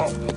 好。